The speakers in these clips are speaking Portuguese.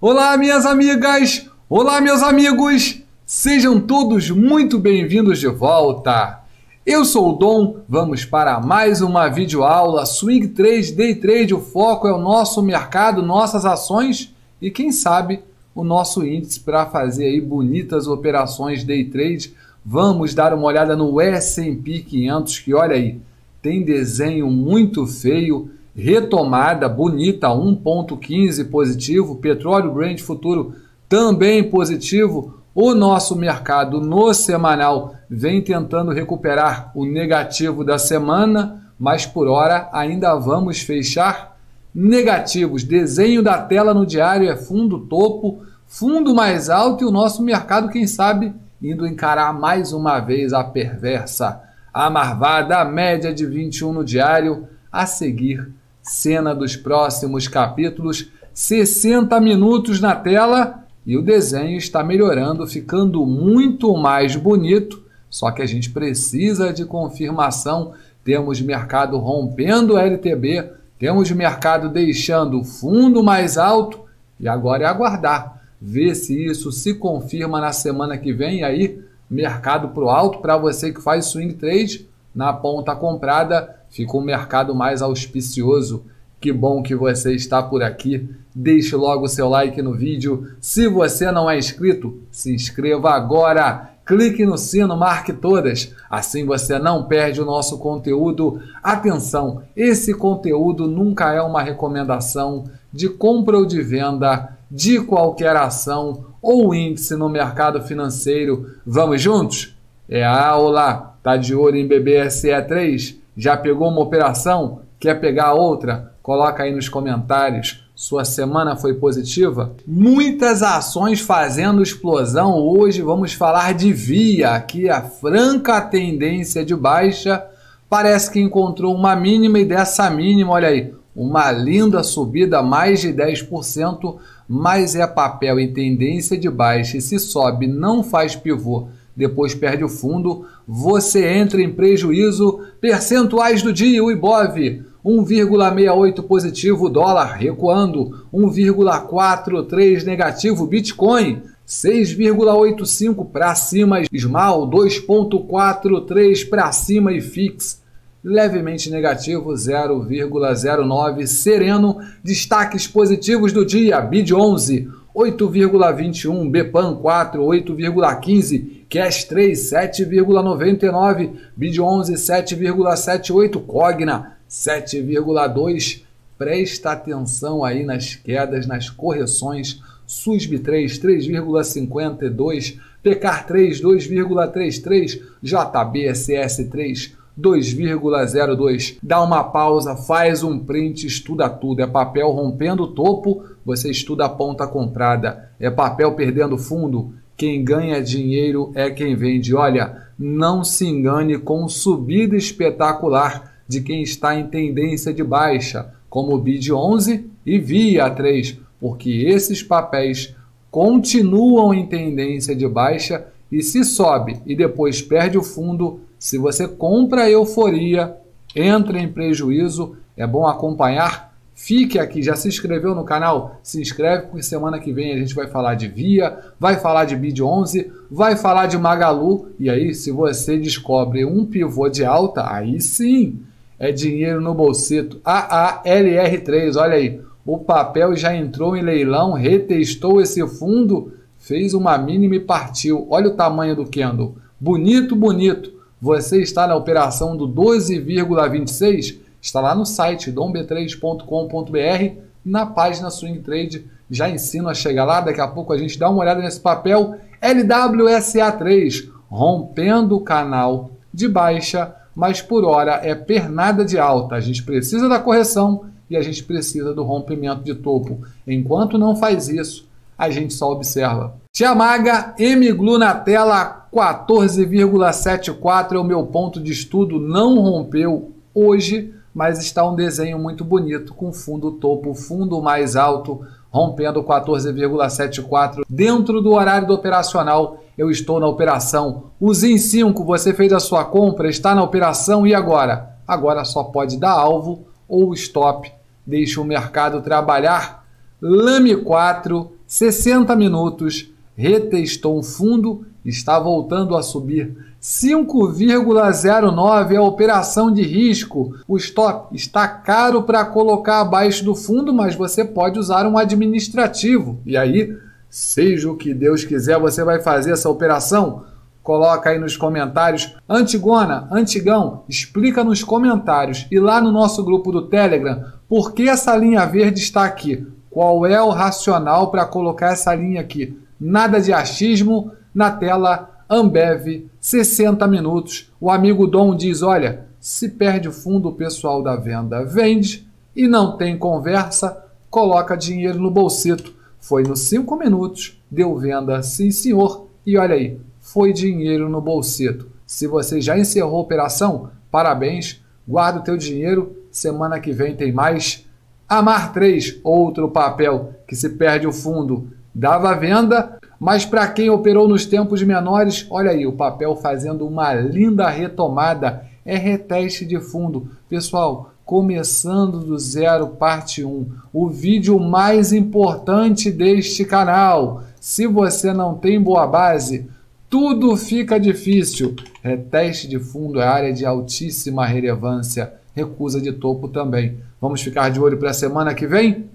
Olá, minhas amigas! Olá, meus amigos! Sejam todos muito bem-vindos de volta! Eu sou o Dom, vamos para mais uma videoaula Swing 3 Day Trade. O foco é o nosso mercado, nossas ações e quem sabe o nosso índice para fazer aí bonitas operações Day Trade. Vamos dar uma olhada no S&P 500 que olha aí, tem desenho muito feio retomada bonita, 1,15 positivo, petróleo Brent futuro também positivo. O nosso mercado no semanal vem tentando recuperar o negativo da semana, mas por hora ainda vamos fechar negativos. Desenho da tela no diário é fundo topo, fundo mais alto e o nosso mercado, quem sabe, indo encarar mais uma vez a perversa, a marvada, a média de 21 no diário, a seguir cena dos próximos capítulos, 60 minutos na tela e o desenho está melhorando, ficando muito mais bonito. Só que a gente precisa de confirmação. Temos mercado rompendo o LTB, temos mercado deixando o fundo mais alto e agora é aguardar, ver se isso se confirma na semana que vem. aí, mercado para o alto para você que faz swing trade na ponta comprada fica um mercado mais auspicioso. Que bom que você está por aqui. Deixe logo o seu like no vídeo. Se você não é inscrito, se inscreva agora. Clique no sino, marque todas. Assim você não perde o nosso conteúdo. Atenção, esse conteúdo nunca é uma recomendação de compra ou de venda de qualquer ação ou índice no mercado financeiro. Vamos juntos? É a aula. Tá de olho em BBSE 3? Já pegou uma operação? Quer pegar outra? Coloca aí nos comentários. Sua semana foi positiva? Muitas ações fazendo explosão. Hoje vamos falar de Via, aqui a franca tendência de baixa. Parece que encontrou uma mínima e dessa mínima, olha aí, uma linda subida, mais de 10%, mas é papel em tendência de baixa e se sobe não faz pivô depois perde o fundo, você entra em prejuízo. Percentuais do dia, o Ibov 1,68 positivo, dólar recuando, 1,43 negativo, Bitcoin 6,85 para cima, Small 2,43 para cima e Fix levemente negativo 0,09 sereno. Destaques positivos do dia: BID 11 8,21, Bepan 4 8,15 Cash 3, 7,99. Bid 11, 7,78. Cogna, 7,2. Presta atenção aí nas quedas, nas correções. SUSB 3, 3,52. PECAR 3, 2,33. JBSS 3, 2,02. Dá uma pausa, faz um print, estuda tudo. É papel rompendo o topo, você estuda a ponta comprada. É papel perdendo fundo, quem ganha dinheiro é quem vende. Olha, não se engane com subida espetacular de quem está em tendência de baixa, como o BID 11 e VIA 3, porque esses papéis continuam em tendência de baixa e se sobe e depois perde o fundo, se você compra a euforia, entra em prejuízo, é bom acompanhar Fique aqui, já se inscreveu no canal? Se inscreve porque semana que vem a gente vai falar de Via, vai falar de Bid 11, vai falar de Magalu e aí se você descobre um pivô de alta, aí sim é dinheiro no bolsito. AALR3, olha aí, o papel já entrou em leilão, retestou esse fundo, fez uma mínima e partiu. Olha o tamanho do candle, bonito, bonito. Você está na operação do 12,26 está lá no site domb3.com.br, na página Swing Trade. Já ensino a chegar lá, daqui a pouco a gente dá uma olhada nesse papel LWSA3, rompendo o canal de baixa, mas por hora é pernada de alta. A gente precisa da correção e a gente precisa do rompimento de topo. Enquanto não faz isso, a gente só observa. Tiamaga, M-Glu na tela, 14,74 é o meu ponto de estudo, não rompeu hoje mas está um desenho muito bonito, com fundo topo, fundo mais alto, rompendo 14,74 dentro do horário do operacional. Eu estou na operação. O ZIN 5, você fez a sua compra, está na operação e agora? Agora só pode dar alvo ou stop. Deixe o mercado trabalhar. Lame 4 60 minutos, retestou um fundo, está voltando a subir 5,09 é a operação de risco. O stop está caro para colocar abaixo do fundo, mas você pode usar um administrativo. E aí, seja o que Deus quiser, você vai fazer essa operação. Coloca aí nos comentários. Antigona, antigão, explica nos comentários e lá no nosso grupo do Telegram por que essa linha verde está aqui. Qual é o racional para colocar essa linha aqui? Nada de achismo na tela Ambev, 60 minutos. O amigo Dom diz: olha, se perde o fundo, o pessoal da venda vende e não tem conversa, coloca dinheiro no bolsito. Foi nos 5 minutos, deu venda, sim senhor, e olha aí, foi dinheiro no bolsito. Se você já encerrou a operação, parabéns, guarda o teu dinheiro, semana que vem tem mais. Amar 3, outro papel que se perde o fundo, dava venda, mas para quem operou nos tempos menores, olha aí o papel fazendo uma linda retomada. É reteste de fundo. Pessoal, começando do zero, parte 1. O vídeo mais importante deste canal. Se você não tem boa base, tudo fica difícil. Reteste de fundo é área de altíssima relevância. Recusa de topo também. Vamos ficar de olho para a semana que vem?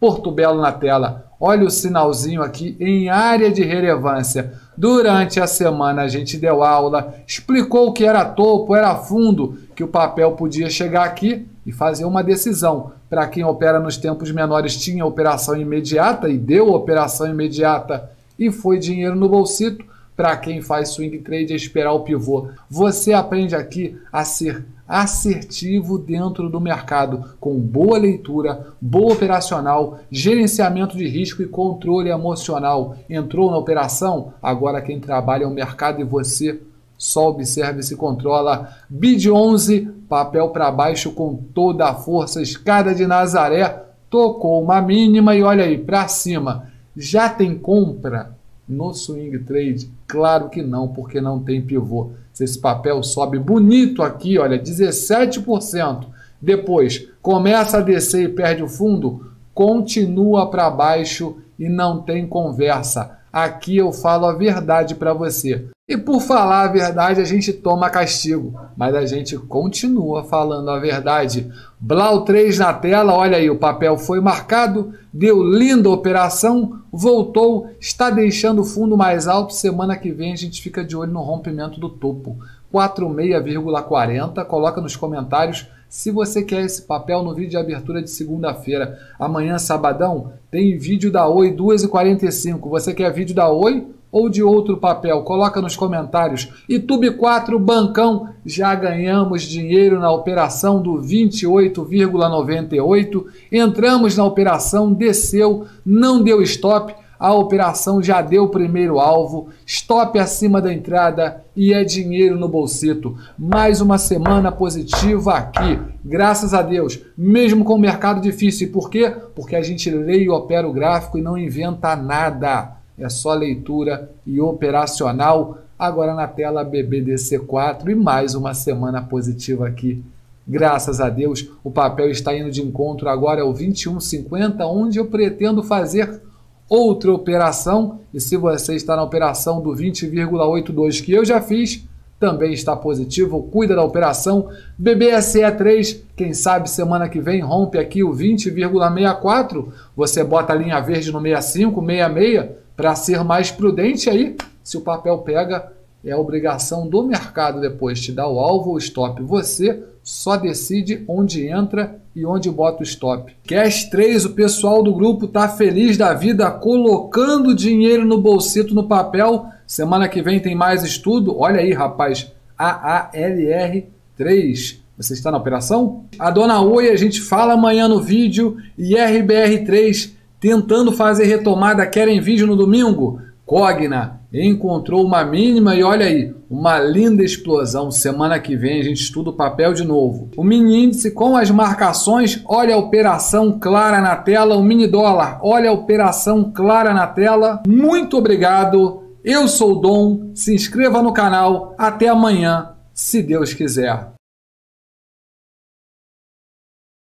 Porto Belo na tela. Olha o sinalzinho aqui em área de relevância. Durante a semana a gente deu aula, explicou que era topo, era fundo, que o papel podia chegar aqui e fazer uma decisão. Para quem opera nos tempos menores tinha operação imediata e deu operação imediata e foi dinheiro no bolsito. Para quem faz swing trade é esperar o pivô. Você aprende aqui a ser assertivo dentro do mercado, com boa leitura, boa operacional, gerenciamento de risco e controle emocional. Entrou na operação? Agora quem trabalha é o mercado e você só observa e se controla. Bid 11, papel para baixo com toda a força, escada de Nazaré, tocou uma mínima e olha aí, para cima. Já tem compra no swing trade? Claro que não, porque não tem pivô. Se esse papel sobe bonito aqui, olha, 17%, depois começa a descer e perde o fundo, continua para baixo e não tem conversa. Aqui eu falo a verdade para você. E por falar a verdade, a gente toma castigo, mas a gente continua falando a verdade. Blau 3 na tela, olha aí, o papel foi marcado, deu linda operação, voltou, está deixando o fundo mais alto. Semana que vem a gente fica de olho no rompimento do topo. 46,40. Coloca nos comentários se você quer esse papel no vídeo de abertura de segunda-feira. Amanhã, sabadão, tem vídeo da Oi 2h45. Você quer vídeo da Oi? ou de outro papel? Coloca nos comentários. E Tube 4 Bancão, já ganhamos dinheiro na operação do 28,98. Entramos na operação, desceu, não deu stop. A operação já deu o primeiro alvo, stop acima da entrada e é dinheiro no bolsito. Mais uma semana positiva aqui, graças a Deus, mesmo com o mercado difícil. E por quê? Porque a gente lê e opera o gráfico e não inventa nada é só leitura e operacional. Agora na tela BBDC4 e mais uma semana positiva aqui. Graças a Deus, o papel está indo de encontro agora ao 21,50, onde eu pretendo fazer outra operação. E se você está na operação do 20,82 que eu já fiz, também está positivo. Cuida da operação. BBSE3, quem sabe semana que vem rompe aqui o 20,64. Você bota a linha verde no 65, 66 para ser mais prudente aí, se o papel pega, é a obrigação do mercado depois te dar o alvo ou stop. Você só decide onde entra e onde bota o stop. Cash 3, o pessoal do grupo tá feliz da vida colocando dinheiro no bolsito no papel. Semana que vem tem mais estudo. Olha aí, rapaz. AALR 3. Você está na operação? A dona Oi, a gente fala amanhã no vídeo. E RBR3 tentando fazer retomada, querem vídeo no domingo? Cogna encontrou uma mínima e olha aí, uma linda explosão. Semana que vem a gente estuda o papel de novo. O mini índice com as marcações, olha a operação clara na tela. O mini dólar, olha a operação clara na tela. Muito obrigado. Eu sou o Dom. Se inscreva no canal. Até amanhã, se Deus quiser.